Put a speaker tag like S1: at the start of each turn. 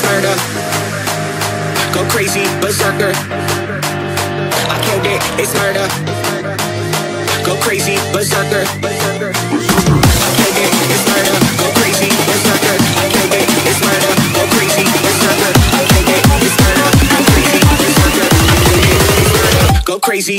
S1: murder. Go crazy, berserker. I killed it, it's murder. Go crazy, berserker. I killed it, it's murder. Go crazy, berserker. I killed it, it's it, it's murder. Go crazy, berserker. I it's. Go crazy,